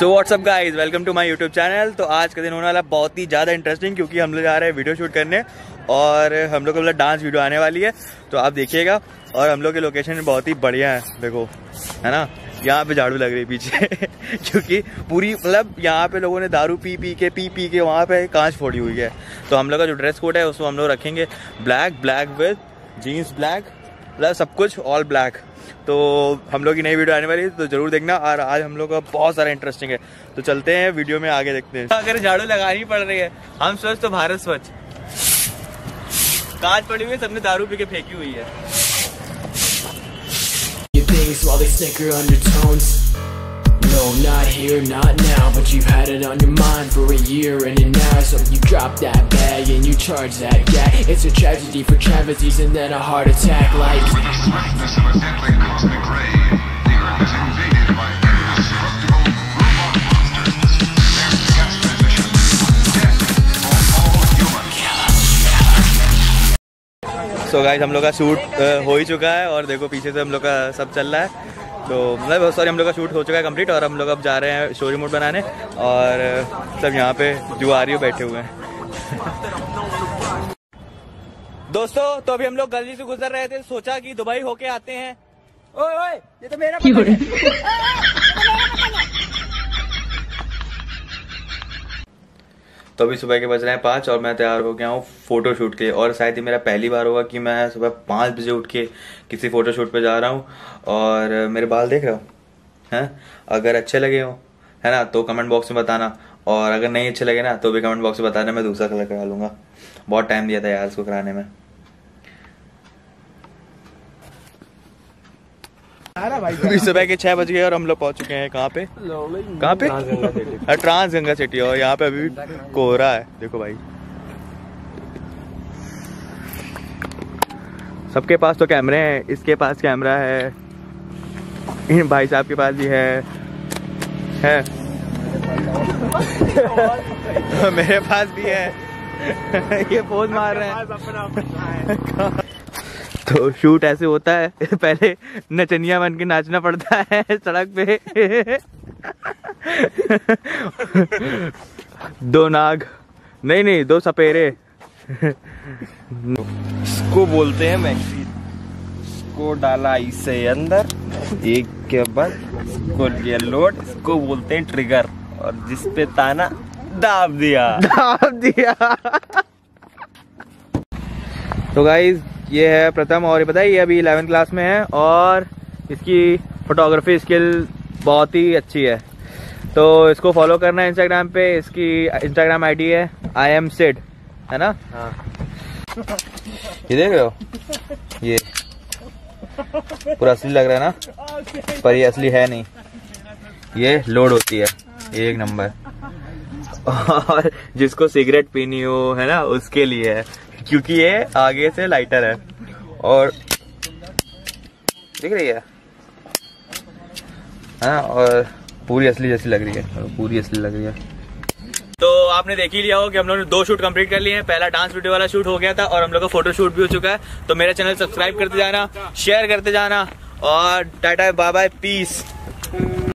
So what's up guys welcome to my YouTube channel तो आज का दिन होने वाला बहुत ही ज़्यादा इंटरेस्टिंग क्योंकि हम लोग जा रहे हैं वीडियो शूट करने और हम लोग का मतलब डांस वीडियो आने वाली है। तो आप देखिएगा और हम लोग की लोकेशन बहुत ही बढ़िया है। देखो, है ना? यहाँ पे झाड़ू लग रही है पीछे। क्योंकि पूरी मतलब यहाँ पे लोगों ने दारू पी पी के, पी पी के वहाँ पे कांच फोड़ी हुई है। तो हम लोग का जो ड्रेस कोड है, उसको हम लोग रखेंगे black black with jeans black plus सब कुछ ऑल ब्लैक तो हम लोग की नई वीडियो आने वाली है तो ज़रूर देखना और आज हम लोग का बहुत सारा इंटरेस्टिंग है। तो चलते हैं वीडियो में आगे देखते हैं। अगर झाड़ू लगानी पड़ रही है हम स्वच्छ तो भारत स्वच्छ। कांच पड़ी हुई है सबने दारू पी के फेंकी हुई है। No, not here, not now, but you've had it on your mind for a year and an hour. So you drop that bag and you charge that guy. It's a tragedy for travesties and then a heart attack. Like, so guys हम लोग का shoot हो ही चुका है और देखो पीछे से हम लोग का सब चल रहा है तो मतलब सॉरी हम लोग का शूट हो चुका है कंप्लीट और हम लोग अब जा रहे हैं स्टोरी मोड बनाने और सब यहाँ पे जुआरियों बैठे हुए हैं। दोस्तों तो अभी हम लोग गली से गुजर रहे थे सोचा कि दुबई होके आते हैं। ओए ओए ये तो मेरा पतंग है। तो अभी सुबह के बज रहे हैं पाँच और मैं तैयार हो गया हूँ फ़ोटो शूट के और शायद ही मेरा पहली बार होगा कि मैं सुबह पाँच बजे उठ के किसी फोटोशूट पे जा रहा हूँ। और मेरे बाल देख रहे हो? हैं? अगर अच्छे लगे हो, है ना तो कमेंट बॉक्स में बताना। और अगर नहीं अच्छे लगे ना तो भी कमेंट बॉक्स में बताना, मैं दूसरा कलर करा लूँगा। बहुत टाइम दिया था यार इसको कराने में। अभी सुबह के छह बज गए और हम लोग पहुँच चुके हैं कहाँ पे? कहाँ पे? ट्रांस गंगा सिटी और यहाँ पे अभी कोहरा है। देखो भाई। सबके पास तो कैमरे हैं इसके पास कैमरा है इन भाई साहब के पास भी है। है? मेरे पास भी है। ये पोज मार रहे हैं। तो शूट ऐसे होता है। पहले नचनिया बन के नाचना पड़ता है सड़क पे। दो नाग। नहीं नहीं दो सपेरे। इसको बोलते हैं मैक्सी। इसको डाला इसे अंदर एक के बाद इसको लिया लोड। इसको बोलते हैं ट्रिगर और जिस पे ताना दाब दिया। दाब दिया। तो गाइज़ ये है प्रथम और ये बताइए ये अभी 11 क्लास में है और इसकी फोटोग्राफी स्किल बहुत ही अच्छी है। तो इसको फॉलो करना है इंस्टाग्राम पे इसकी इंस्टाग्राम आईडी है आई एम सिड है ना? हाँ। ये देख रहे हो? ये। पूरा असली लग रहा है ना? पर ये असली है नहीं। ये लोड होती है एक नंबर और जिसको सिगरेट पीनी हो है ना उसके लिए है। क्योंकि ये आगे से लाइटर है। और दिख रही है? हाँ और पूरी असली जैसी लग रही है। पूरी असली लग रही है। तो आपने देख ही लिया हो कि हम लोगों ने दो शूट कंप्लीट कर लिए हैं। पहला डांस वीडियो वाला शूट हो गया था और हम लोग का फ़ोटो शूट भी हो चुका है। तो मेरा चैनल सब्सक्राइब करते जाना शेयर करते जाना और टाटा बाय बाय पीस